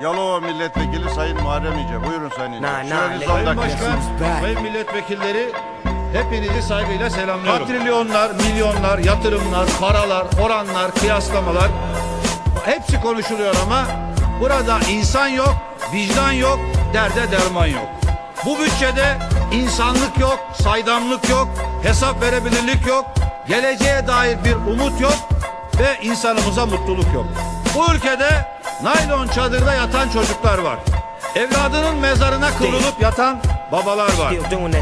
Yalova Milletvekili Sayın Muharrem İnce. Buyurun Sayın İnce. Nah, nah, Süreniz nigga. 10 Sayın dakika. Başkan. Sayın Milletvekilleri hepinizi saygıyla selamlıyorum. Trilyonlar, milyonlar, yatırımlar, paralar, oranlar, kıyaslamalar hepsi konuşuluyor ama burada insan yok, vicdan yok, derde derman yok. Bu bütçede insanlık yok, saydamlık yok, hesap verebilirlik yok, geleceğe dair bir umut yok ve insanımıza mutluluk yok. Bu ülkede naylon çadırda yatan çocuklar var. Evladının mezarına kıvrılıp yatan babalar var.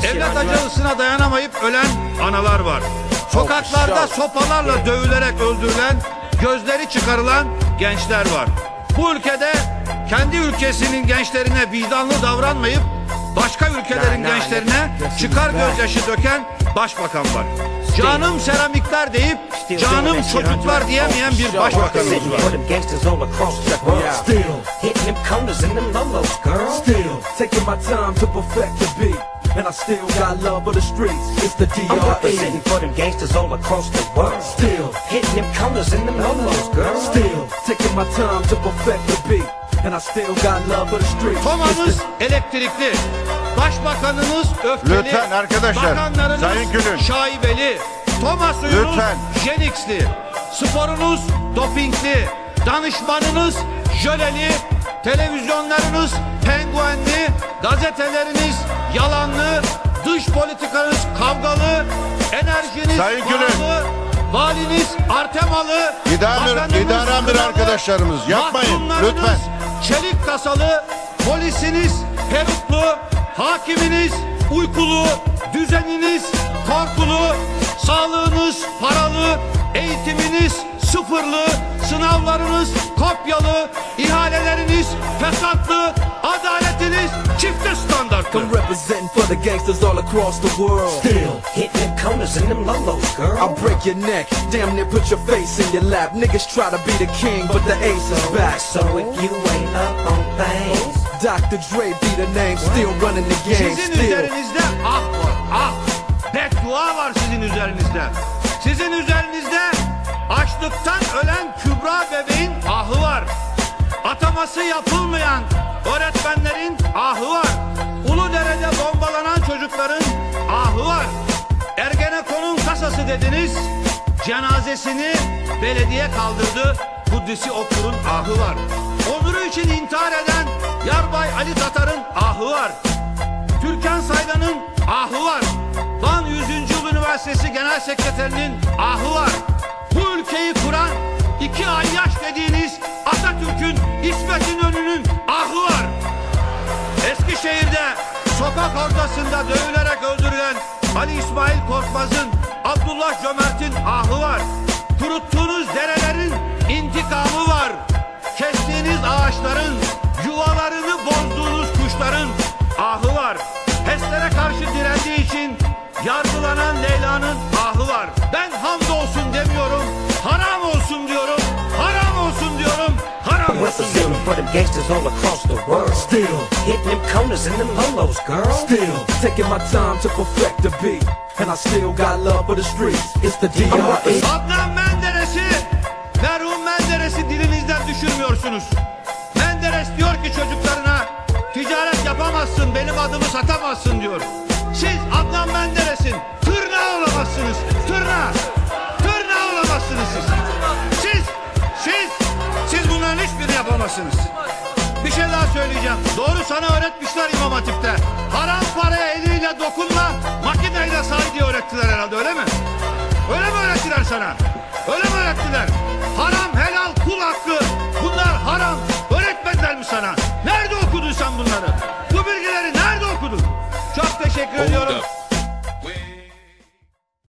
Evlat Angela. acılısına dayanamayıp ölen analar var. Sokaklarda sopalarla dövülerek öldürülen, gözleri çıkarılan gençler var. Bu ülkede kendi ülkesinin gençlerine vicdanlı davranmayıp başka ülkelerin gençlerine çıkar gözyaşı döken başbakan var. Canım seramikler deyip Still canım doing that shit, çocuklar Angela. diyemeyen bir başbakanımız Sitting var. for them gangsters all across the world. Still, Hitting them corners and them lolos, girl. still taking my time to perfect the beat. And I still got love for the streets. It's the I'm representing DRE. for them gangsters all across the world. Still, Hitting them corners and them lolos, girl. still taking my time to perfect the beat. And I still got love for the streets. The elektrikli. Başbakanınız öfkeli. Lütfen arkadaşlar, Bakanlarınız Sayın Gülün. şaibeli. Toma suyunuz Lütfen. Jenix'li. Sporunuz dopingli. Danışmanınız jöleli. Televizyonlarınız penguenli. Gazeteleriniz yalanlı. Dış politikanız kavgalı. Enerjiniz Sayın Gülün. pahalı. Valiniz Artemalı. İdare idare arkadaşlarımız, yapmayın, lütfen. Kasalı, polisiniz peruklu, hakiminiz uykulu, düzeniniz korkulu, sağlığınız paralı, eğitiminiz sıfırlı, sınavlarınız kopyalı, ihaleleriniz fesatlı, adaletiniz çifte standartlı. I'm representing for the gangsters all across the world. Still, Hitting them corners and them lolos, girl. I'll break your neck, damn near put your face in your lap. Niggas try to be the king, but the ace is back. So if you ain't up on Dr. Dre be the name, still running the game. Sizin Still, üzerinizde ah var, ah. Beddua var sizin üzerinizde. Sizin üzerinizde açlıktan ölen Kübra bebeğin ahı var. Ataması yapılmayan öğretmenlerin ahı var. Uludere'de bombalanan çocukların ahı var. Ergenekon'un kasası dediniz, cenazesini belediye kaldırdı. Kudüs'ü okurun ahı var. Onuru için intihar eden Yarbay Ali Tatar'ın ahı var. Türkan Saylan'ın ahı var. Van 100. Yıl Üniversitesi Genel Sekreterinin ahı var. Bu ülkeyi kuran iki ay yaş dediğiniz Atatürk'ün İsmet İnönü'nün ahı var. Eskişehir'de sokak ortasında dövülerek öldürülen Ali İsmail Korkmaz'ın Abdullah Cömert'in ahı var. Kuruttuğunuz derelerin ağaçların, yuvalarını bozduğunuz kuşların ahı var. HES'lere karşı direndiği için yargılanan Leyla'nın ahı var. Ben hamdolsun demiyorum, haram olsun diyorum, haram olsun diyorum, haram I'm olsun diyorum. for them gangsters all across the world. still, Hitting them corners and them lolos, girl. still taking my time to perfect the beat. And I still got love for the streets. It's the. DRE. Adnan Menderes'i, merhum Menderes'i dilinizden düşürmüyorsunuz. Satamazsın diyor. Siz Adnan Menderes'in tırnağı olamazsınız. Tırnağı. Tırnağı olamazsınız siz. Siz, siz, siz bunların hiçbirini yapamazsınız. Bir şey daha söyleyeceğim. Doğru sana öğretmişler İmam Hatip'te. Haram paraya eliyle dokunma, makineyle say diye öğrettiler herhalde öyle mi? Öyle mi öğrettiler sana? Öyle mi öğrettiler? Haram, helal, kul hakkı. Bunlar haram. Öğretmediler mi sana? Nerede okudun sen bunları? Bu bilgileri nerede okudun? Çok teşekkür ediyorum.